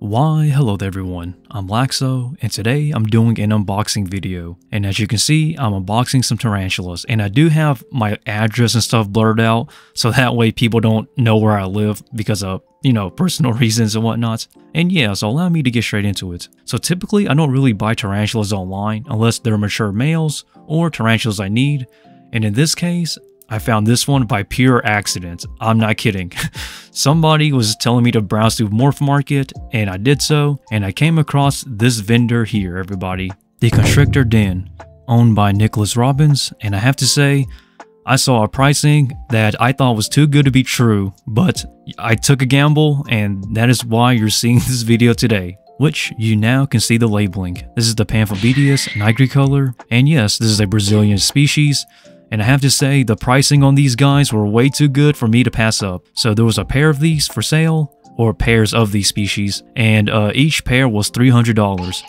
Why hello there everyone, I'm Laxow and today I'm doing an unboxing video. And as you can see I'm unboxing some tarantulas and I do have my address and stuff blurred out so that way people don't know where I live because of you know personal reasons and whatnot and yeah so allow me to get straight into it. So typically I don't really buy tarantulas online unless they're mature males or tarantulas I need. And in this case I found this one by pure accident. I'm not kidding. Somebody was telling me to browse through Morph Market, and I did so, and I came across this vendor here, everybody. The Constrictor Den, owned by Nicholas Robbins, and I have to say, I saw a pricing that I thought was too good to be true, but I took a gamble, and that is why you're seeing this video today which you now can see the labeling. This is the Pamphobeteus nigricolor, and yes, this is a Brazilian species, and I have to say, the pricing on these guys were way too good for me to pass up. So there was a pair of these for sale, or pairs of these species, and uh, each pair was $300.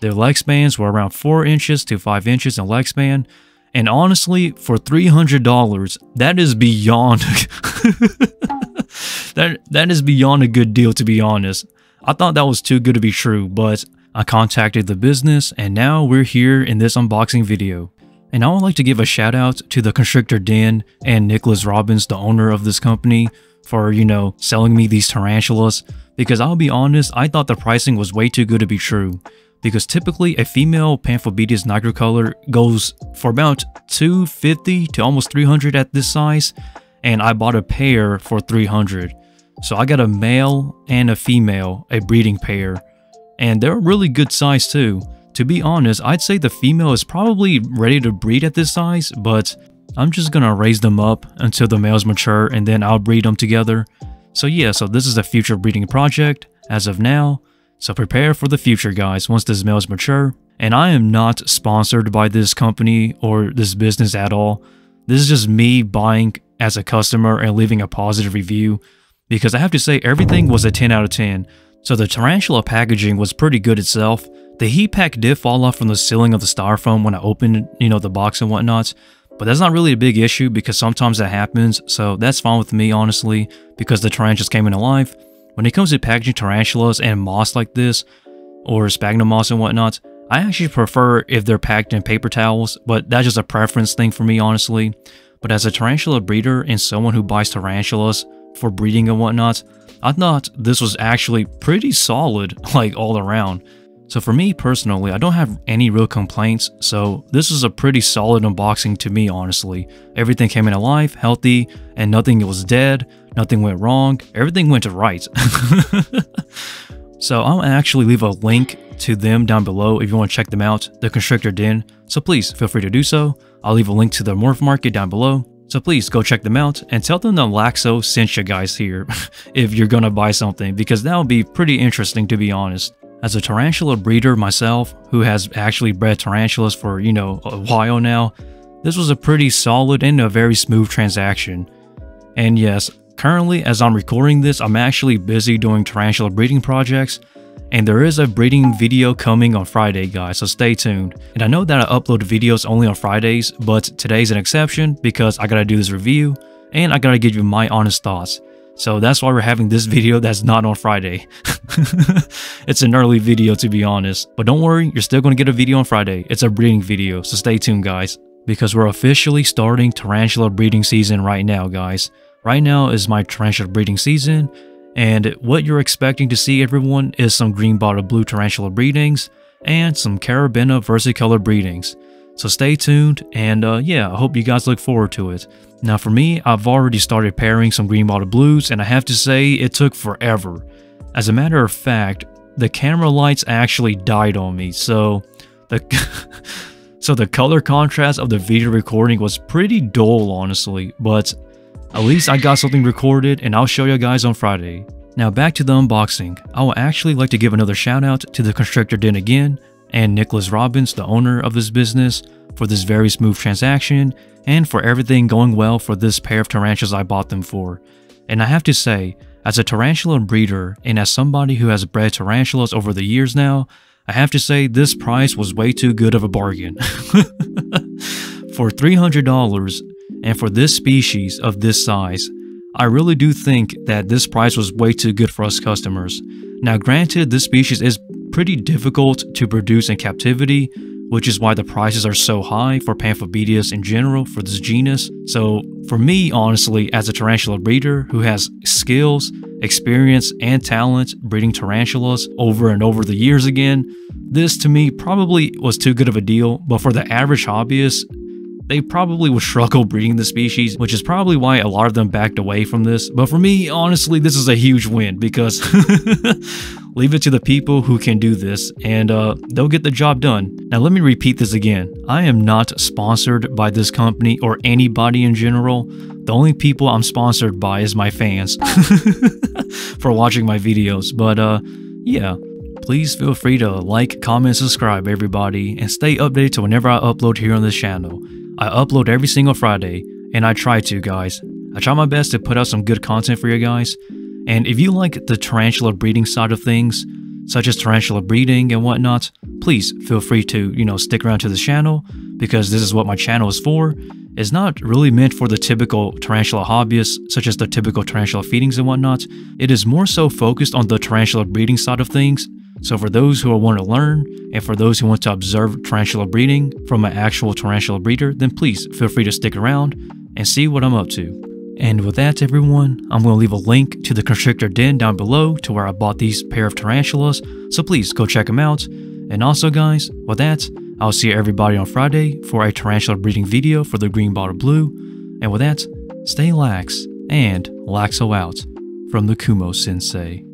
Their leg spans were around 4 inches to 5 inches in leg span, and honestly, for $300, that is beyond... that, that is beyond a good deal to be honest. I thought that was too good to be true, but I contacted the business and now we're here in this unboxing video. And I would like to give a shout out to the Constrictor Den and Nicholas Robbins, the owner of this company, for, you know, selling me these tarantulas. Because I'll be honest, I thought the pricing was way too good to be true. Because typically a female Pamphobeteus nigricolor goes for about 250 to almost 300 at this size. And I bought a pair for 300. So I got a male and a female, a breeding pair. And they're really good size too. To be honest, I'd say the female is probably ready to breed at this size, but I'm just gonna raise them up until the males mature and then I'll breed them together. So yeah, so this is a future breeding project as of now. So prepare for the future guys once this male is mature. And I am not sponsored by this company or this business at all. This is just me buying as a customer and leaving a positive review because I have to say everything was a 10 out of 10. So the tarantula packaging was pretty good itself. The heat pack did fall off from the ceiling of the styrofoam when I opened, you know, the box and whatnot. But that's not really a big issue because sometimes that happens, so that's fine with me, honestly, because the tarantulas came in alive. When it comes to packaging tarantulas and moss like this, or sphagnum moss and whatnot, I actually prefer if they're packed in paper towels, but that's just a preference thing for me, honestly. But as a tarantula breeder and someone who buys tarantulas for breeding and whatnot, I thought this was actually pretty solid, like all around. So for me personally, I don't have any real complaints, so this is a pretty solid unboxing to me honestly. Everything came in alive, healthy, and nothing was dead, nothing went wrong, everything went right. so I'll actually leave a link to them down below if you want to check them out, the Constrictor Den, so please feel free to do so. I'll leave a link to the Morph Market down below, so please go check them out and tell them that Laxow sent you guys here if you're gonna buy something because that would be pretty interesting to be honest. As a tarantula breeder myself, who has actually bred tarantulas for, you know, a while now, this was a pretty solid and a very smooth transaction. And yes, currently as I'm recording this, I'm actually busy doing tarantula breeding projects, and there is a breeding video coming on Friday, guys, so stay tuned. And I know that I upload videos only on Fridays, but today's an exception because I gotta do this review, and I gotta give you my honest thoughts. So that's why we're having this video that's not on Friday. it's an early video to be honest. But don't worry, you're still to get a video on Friday. It's a breeding video, so stay tuned guys. Because we're officially starting tarantula breeding season right now guys. Right now is my tarantula breeding season. And what you're expecting to see everyone is some green bottle blue tarantula breedings and some Caribena versicolor breedings. So stay tuned and uh, yeah, I hope you guys look forward to it. Now for me, I've already started pairing some green bottle blues and I have to say it took forever. As a matter of fact, the camera lights actually died on me, so the so the color contrast of the video recording was pretty dull honestly, but at least I got something recorded and I'll show you guys on Friday. Now back to the unboxing, I would actually like to give another shout out to the Constrictor Den again and Nicholas Robbins, the owner of this business, for this very smooth transaction and for everything going well for this pair of tarantulas I bought them for. And I have to say, as a tarantula breeder and as somebody who has bred tarantulas over the years now, I have to say this price was way too good of a bargain. for $300 and for this species of this size, I really do think that this price was way too good for us customers. Now granted, this species is pretty difficult to produce in captivity, which is why the prices are so high for Pamphobeteus in general for this genus. So for me, honestly, as a tarantula breeder who has skills, experience, and talent breeding tarantulas over and over the years again, this to me probably was too good of a deal, but for the average hobbyist, they probably would struggle breeding the species, which is probably why a lot of them backed away from this. But for me, honestly, this is a huge win because leave it to the people who can do this and uh, they'll get the job done. Now, let me repeat this again. I am not sponsored by this company or anybody in general. The only people I'm sponsored by is my fans for watching my videos. But uh, yeah, please feel free to like, comment, subscribe, everybody, and stay updated to whenever I upload here on this channel. I upload every single Friday, and I try to, guys. I try my best to put out some good content for you guys. And if you like the tarantula breeding side of things, such as tarantula breeding and whatnot, please feel free to, you know, stick around to the channel because this is what my channel is for. It's not really meant for the typical tarantula hobbyists, such as the typical tarantula feedings and whatnot. It is more so focused on the tarantula breeding side of things so for those who want to learn and for those who want to observe tarantula breeding from an actual tarantula breeder, then please feel free to stick around and see what I'm up to. And with that everyone, I'm going to leave a link to the constrictor den down below to where I bought these pair of tarantulas, so please go check them out. And also guys, with that, I'll see everybody on Friday for a tarantula breeding video for the green bottle blue. And with that, stay lax and Laxow out from the Kumo Sensei.